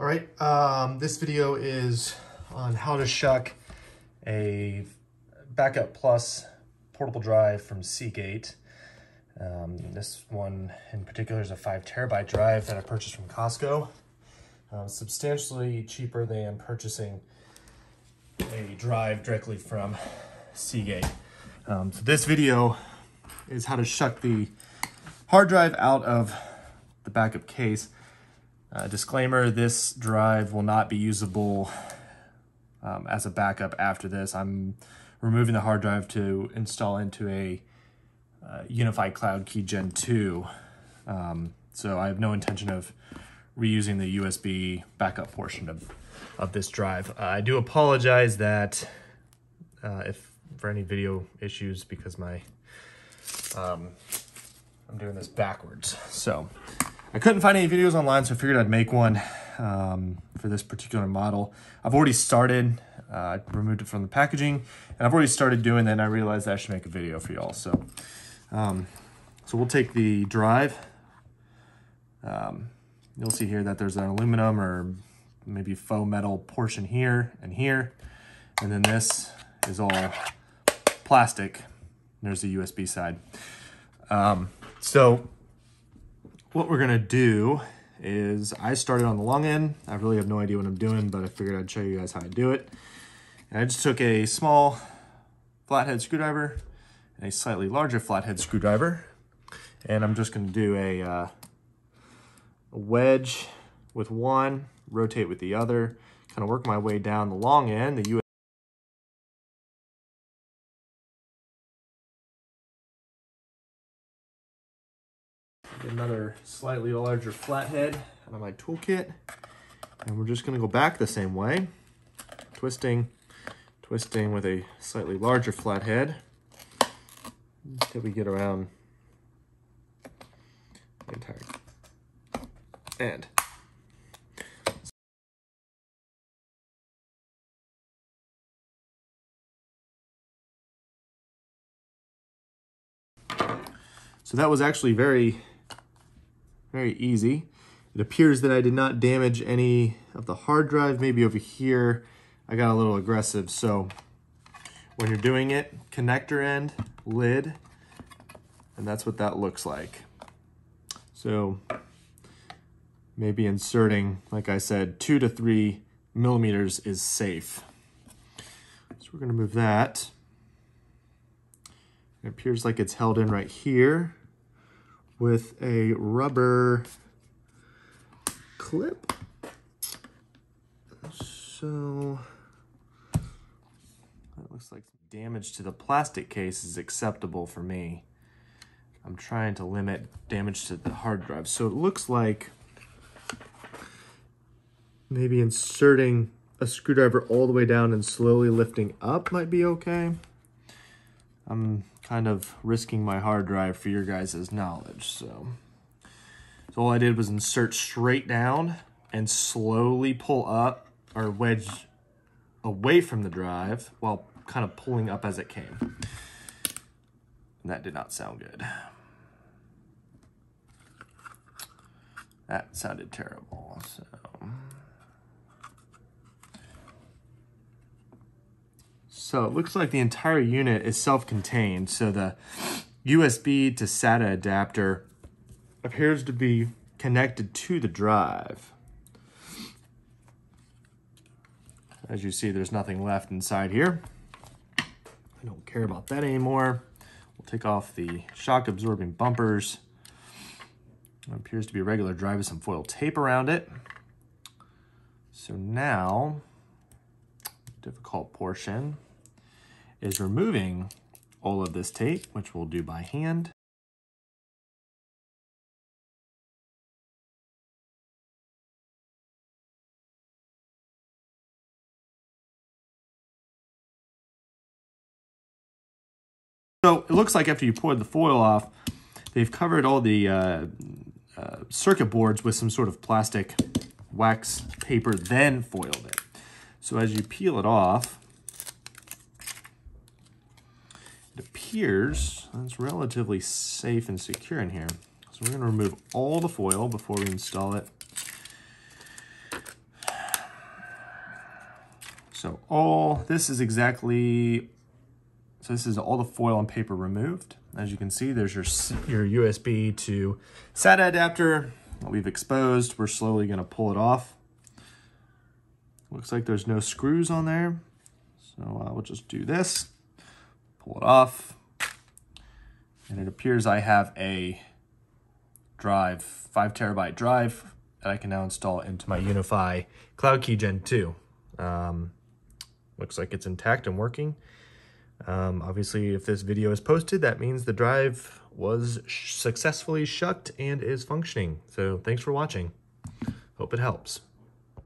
All right, um, this video is on how to shuck a Backup Plus portable drive from Seagate. Um, this one in particular is a five terabyte drive that I purchased from Costco. Uh, substantially cheaper than purchasing a drive directly from Seagate. Um, so this video is how to shuck the hard drive out of the backup case. Uh, disclaimer, this drive will not be usable um, as a backup after this. I'm removing the hard drive to install into a uh, UniFi Cloud Key Gen 2. Um, so I have no intention of reusing the USB backup portion of, of this drive. Uh, I do apologize that uh, if for any video issues because my um, I'm doing this backwards. So I couldn't find any videos online, so I figured I'd make one um, for this particular model. I've already started, uh, I removed it from the packaging, and I've already started doing that, and I realized I should make a video for y'all. So, um, so we'll take the drive. Um, you'll see here that there's an aluminum or maybe faux metal portion here and here. And then this is all plastic. There's the USB side. Um, so what we're gonna do is I started on the long end. I really have no idea what I'm doing, but I figured I'd show you guys how I do it. And I just took a small flathead screwdriver and a slightly larger flathead screwdriver. And I'm just gonna do a, uh, a wedge with one, rotate with the other, kind of work my way down the long end, the another slightly larger flathead out of my toolkit. And we're just gonna go back the same way, twisting, twisting with a slightly larger flathead until we get around the entire end. So that was actually very very easy. It appears that I did not damage any of the hard drive. Maybe over here, I got a little aggressive. So when you're doing it, connector end, lid, and that's what that looks like. So maybe inserting, like I said, two to three millimeters is safe. So we're gonna move that. It appears like it's held in right here with a rubber clip. So that looks like damage to the plastic case is acceptable for me. I'm trying to limit damage to the hard drive. So it looks like maybe inserting a screwdriver all the way down and slowly lifting up might be okay. I'm kind of risking my hard drive for your guys' knowledge. So, so all I did was insert straight down and slowly pull up or wedge away from the drive while kind of pulling up as it came. And that did not sound good. That sounded terrible. So. So it looks like the entire unit is self-contained. So the USB to SATA adapter appears to be connected to the drive. As you see, there's nothing left inside here. I don't care about that anymore. We'll take off the shock absorbing bumpers. It appears to be a regular drive with some foil tape around it. So now, difficult portion is removing all of this tape, which we'll do by hand. So it looks like after you poured the foil off, they've covered all the uh, uh, circuit boards with some sort of plastic wax paper, then foiled it. So as you peel it off, it appears it's relatively safe and secure in here. So we're going to remove all the foil before we install it. So all, this is exactly, so this is all the foil and paper removed. As you can see, there's your, your USB to SATA adapter that we've exposed. We're slowly gonna pull it off. Looks like there's no screws on there. So uh, we'll just do this, pull it off. And it appears I have a drive, five terabyte drive that I can now install into my UniFi Cloud Key Gen 2. Um, looks like it's intact and working. Um, obviously, if this video is posted, that means the drive was sh successfully shucked and is functioning. So thanks for watching. Hope it helps.